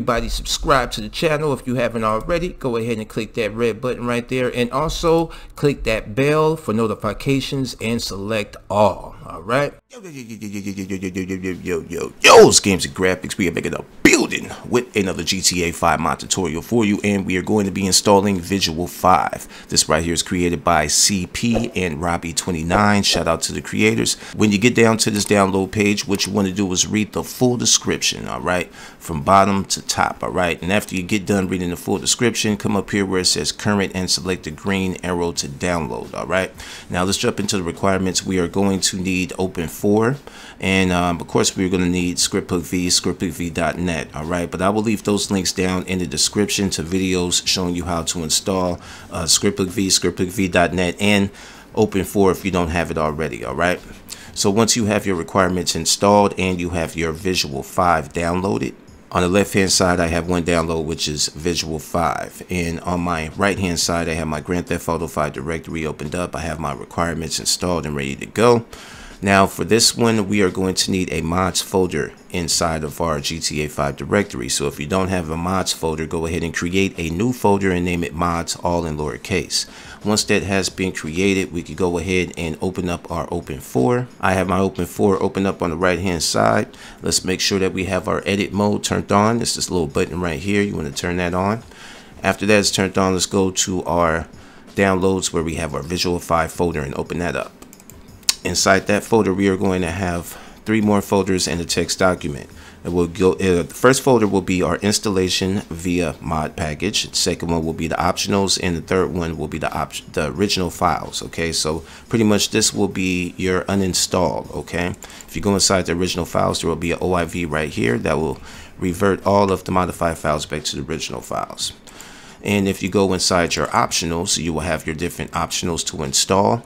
Everybody subscribe to the channel if you haven't already. Go ahead and click that red button right there. And also click that bell for notifications and select all. All right. Yo, yo, yo, yo, yo, yo, yo, yo, yo, games and graphics. We are making a building with another GTA 5 mod tutorial for you. And we are going to be installing VisualV. This right here is created by CP and Robi29. Shout out to the creators. When you get down to this download page, what you want to do is read the full description. All right. From bottom to top. All right. And after you get done reading the full description, come up here where it says current and select the green arrow to download. All right. Now let's jump into the requirements. We are going to need need OpenIV, and um, of course we're going to need ScriptHookV, ScriptHookV.net. All right, but I will leave those links down in the description to videos showing you how to install uh, ScriptHookV, ScriptHookV.net, and OpenIV if you don't have it already. All right. So once you have your requirements installed and you have your VisualV downloaded, on the left hand side, I have one download, which is VisualV. And on my right hand side, I have my Grand Theft Auto 5 directory opened up. I have my requirements installed and ready to go. Now for this one, we are going to need a mods folder inside of our GTA 5 directory. So if you don't have a mods folder, go ahead and create a new folder and name it mods all in lowercase. Once that has been created, we can go ahead and open up our OpenIV. I have my OpenIV open up on the right hand side. Let's make sure that we have our edit mode turned on. It's this little button right here. You want to turn that on. After that is turned on, let's go to our downloads where we have our VisualV folder and open that up. Inside that folder, we are going to have three more folders and a text document. It will go. Uh, the first folder will be our installation via mod package. The second one will be the optionals, and the third one will be the op the original files. Okay, so pretty much this will be your uninstall. Okay, if you go inside the original files, there will be an OIV right here that will revert all of the modified files back to the original files. And if you go inside your optionals, you will have your different optionals to install.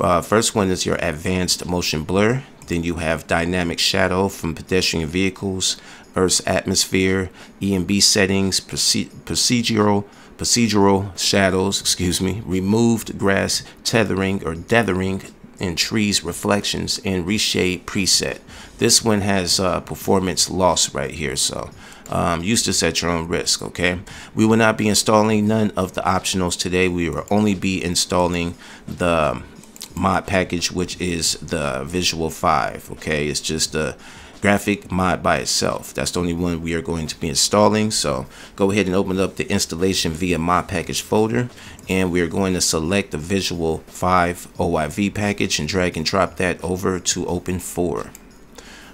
Uh, first one is your advanced motion blur. Then you have dynamic shadow from pedestrian vehicles, Earth's atmosphere, ENB settings, procedural procedural shadows, excuse me, removed grass tethering or dethering in trees reflections and reshade preset. This one has uh, performance loss right here, so um, use this at your own risk, okay? We will not be installing none of the optionals today. We will only be installing the mod package, which is the VisualV, okay? It's just a graphic mod by itself. That's the only one we are going to be installing. So go ahead and open up the installation via mod package folder. And we're going to select the VisualV OIV package and drag and drop that over to OpenIV.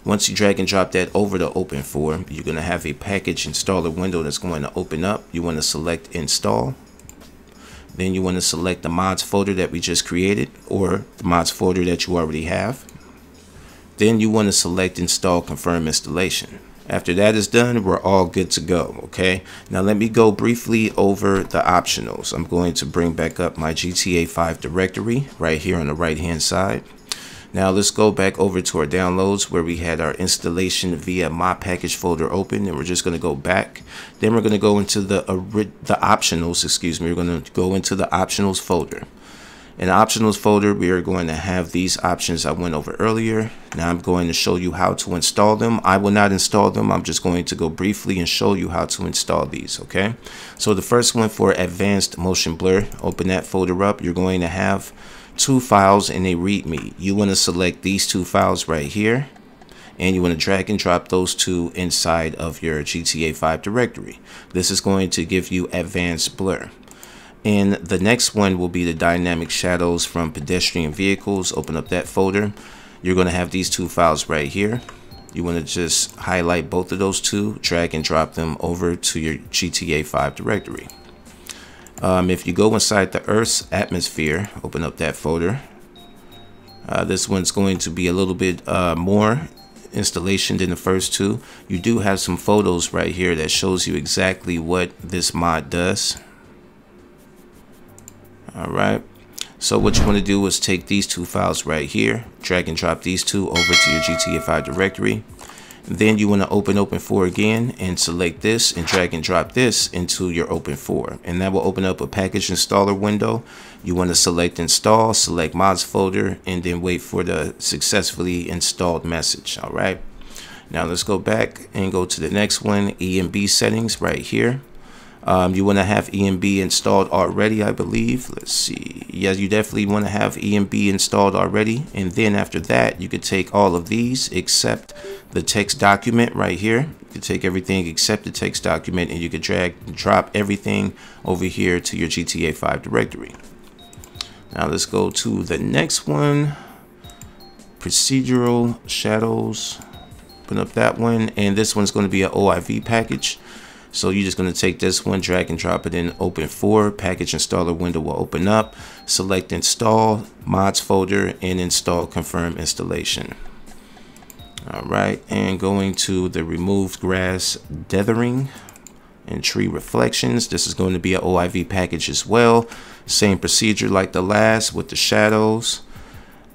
Once you drag and drop that over to OpenIV, you're going to have a package installer window that's going to open up. You want to select install. Then you want to select the mods folder that we just created or the mods folder that you already have. Then you want to select install confirm installation. After that is done, we're all good to go, okay? Now let me go briefly over the optionals. I'm going to bring back up my GTA 5 directory right here on the right hand side. Now let's go back over to our downloads where we had our installation via my package folder open and we're just going to go back. Then we're going to go into the the optionals, excuse me. We're going to go into the optionals folder. In the optionals folder, we are going to have these options I went over earlier. Now I'm going to show you how to install them. I will not install them. I'm just going to go briefly and show you how to install these, okay? So the first one for advanced motion blur, open that folder up. You're going to have two files in a readme. You want to select these two files right here and you want to drag and drop those two inside of your GTA 5 directory. This is going to give you advanced blur. And the next one will be the dynamic shadows from pedestrian vehicles. Open up that folder. You're going to have these two files right here. You want to just highlight both of those two, drag and drop them over to your GTA 5 directory. Um, if you go inside the Earth's atmosphere, open up that folder. Uh, this one's going to be a little bit uh, more installation than the first two. You do have some photos right here that shows you exactly what this mod does. All right. So what you want to do is take these two files right here, drag and drop these two over to your GTA 5 directory. Then you want to open OpenIV again and select this and drag and drop this into your OpenIV. And that will open up a package installer window. You want to select install, select mods folder, and then wait for the successfully installed message. All right. Now let's go back and go to the next one, ENB settings right here. Um, you want to have ENB installed already, I believe. Let's see. Yes, you definitely want to have ENB installed already. And then after that, you could take all of these except the text document right here. You could take everything except the text document and you could drag and drop everything over here to your GTA 5 directory. Now let's go to the next one. Procedural shadows. Open up that one. And this one's going to be an OIV package. So you're just going to take this one, drag and drop it in OpenIV. Package installer window will open up. Select install, mods folder, and install confirm installation. All right, and going to the removed grass dithering and tree reflections. This is going to be an OIV package as well. Same procedure like the last with the shadows.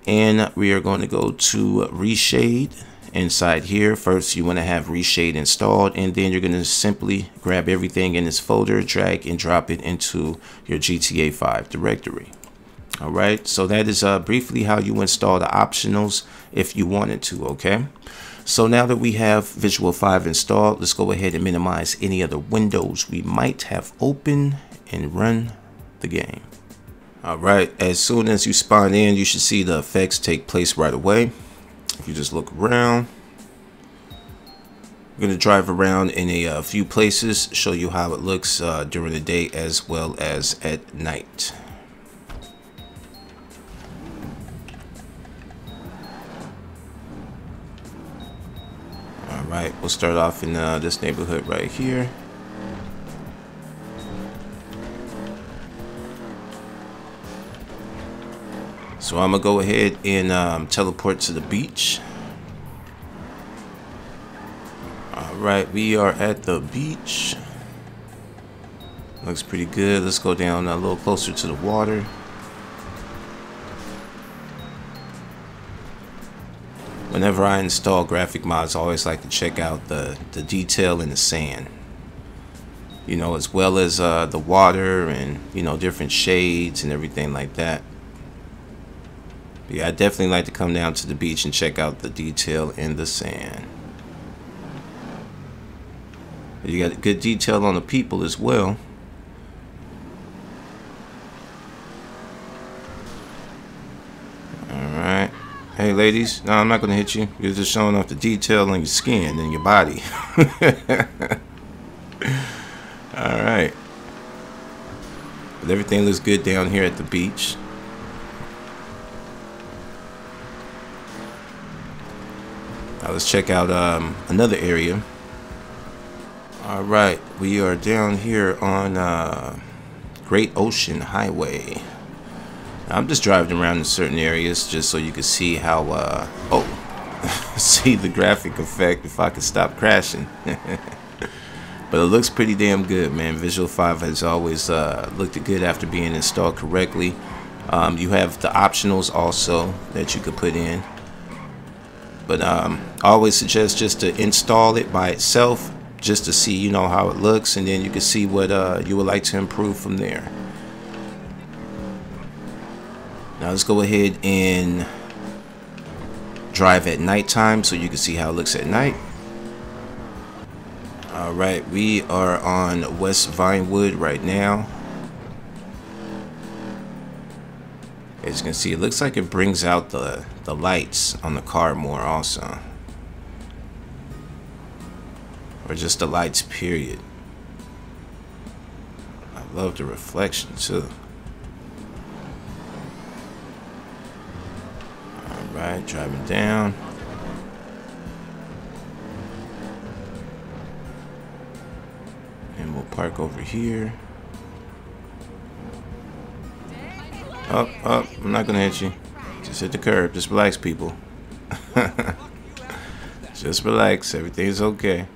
And we are going to go to reshade inside here. First you want to have reshade installed and then you're going to simply grab everything in this folder drag and drop it into your GTA 5 directory. All right so that is uh, briefly how you install the optionals if you wanted to okay? So now that we have VisualV installed let's go ahead and minimize any other windows we might have open and run the game. All right as soon as you spawn in you should see the effects take place right away if you just look around. I'm going to drive around in a, uh, few places show you how it looks uh, during the day as well as at night. All right we'll start off in uh, this neighborhood right here So I'm gonna go ahead and um, teleport to the beach. All right, we are at the beach. Looks pretty good. Let's go down a little closer to the water. Whenever I install graphic mods, I always like to check out the, the detail in the sand. You know, as well as uh, the water and, you know, different shades and everything like that. But yeah, I definitely like to come down to the beach and check out the detail in the sand. You got good detail on the people as well. Alright. Hey ladies, no I'm not going to hit you. You're just showing off the detail on your skin and your body. Alright. But everything looks good down here at the beach. Let's check out um, another area. All right, we are down here on uh, Great Ocean Highway. I'm just driving around in certain areas just so you can see how, uh, oh, see the graphic effect if I can stop crashing. but it looks pretty damn good, man. VisualV has always uh, looked good after being installed correctly. Um, you have the optionals also that you could put in. But um, I always suggest just to install it by itself just to see, you know, how it looks. And then you can see what uh, you would like to improve from there. Now let's go ahead and drive at nighttime so you can see how it looks at night. All right, we are on West Vinewood right now. As you can see, it looks like it brings out the, the lights on the car more also. Or just the lights, period. I love the reflection too. Alright, driving down. And we'll park over here. Up, up. I'm not gonna hit you. Just hit the curb. Just relax, people. Just relax. Everything's okay.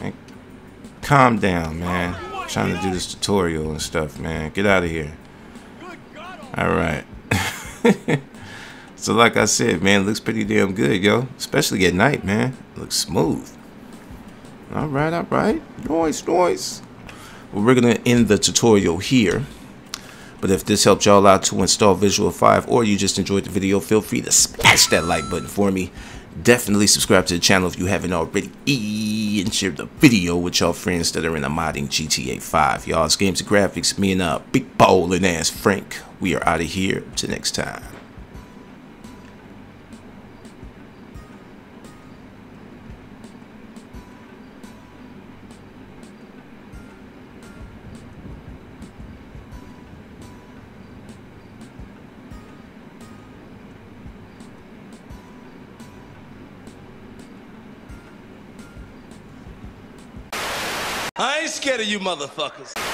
Man, calm down, man. I'm trying to do this tutorial and stuff, man. Get out of here. Alright. so like I said, man, looks pretty damn good, yo. Especially at night, man. Looks smooth. All right, all right. Noise, noise. Well, we're going to end the tutorial here. But if this helped y'all out to install VisualV or you just enjoyed the video, feel free to smash that like button for me. Definitely subscribe to the channel if you haven't already. And share the video with y'all friends that are in a modding GTA 5. Y'all's games and graphics. Me and uh, Big Bowling Ass Frank. We are out of here. Till next time. I ain't scared of you motherfuckers.